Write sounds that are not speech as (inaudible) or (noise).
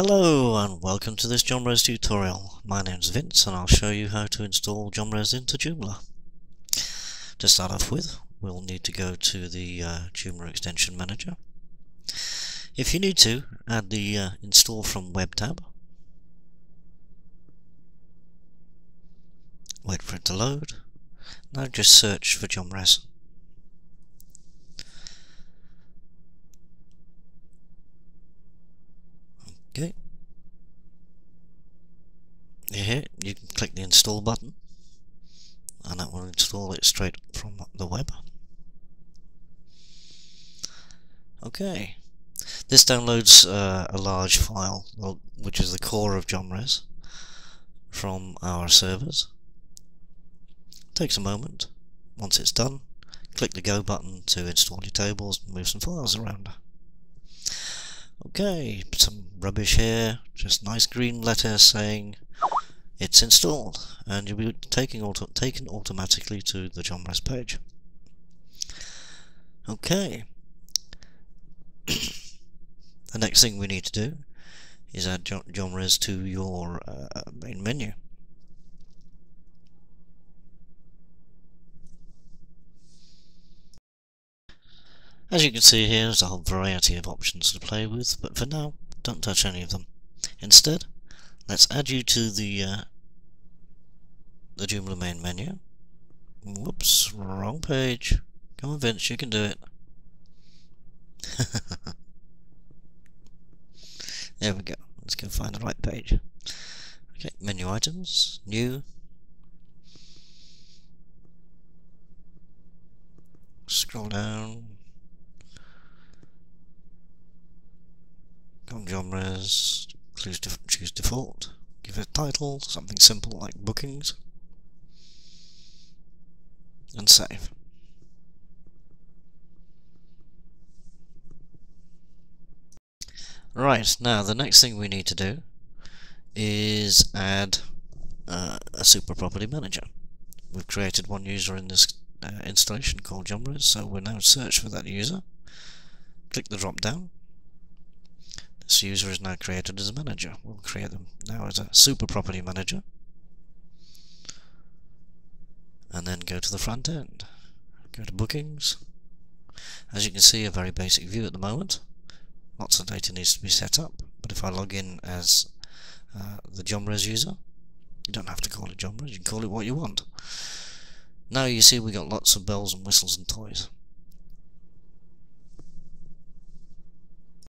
Hello and welcome to this Jomres tutorial. My name's Vince and I'll show you how to install Jomres into Joomla. To start off with, we'll need to go to the uh, Joomla Extension Manager. If you need to, add the uh, Install from Web tab. Wait for it to load. Now just search for Jomres. Okay. Here, you can click the install button and that will install it straight from the web. Okay, this downloads uh, a large file, which is the core of Jomres, from our servers. takes a moment. Once it's done, click the Go button to install your tables and move some files around. Okay, some rubbish here, just nice green letter saying it's installed, and you'll be taking auto taken automatically to the Jomres page. Okay. (coughs) the next thing we need to do is add Jomres to your uh, main menu. As you can see here, there's a whole variety of options to play with, but for now, don't touch any of them. Instead, let's add you to the uh, the Joomla main menu. Whoops, wrong page. Come on Vince, you can do it. (laughs) there we go. Let's go find the right page. Okay, menu items, new. Scroll down, Jomres, choose, choose default, give it a title, something simple like bookings, and save. Right, now the next thing we need to do is add uh, a super property manager. We've created one user in this uh, installation called Jomres, so we'll now search for that user. Click the drop down, this user is now created as a manager. We'll create them now as a super property manager. And then go to the front end. Go to bookings. As you can see, a very basic view at the moment. Lots of data needs to be set up. But if I log in as uh, the Jomres user, you don't have to call it Jomres, you can call it what you want. Now you see we got lots of bells and whistles and toys.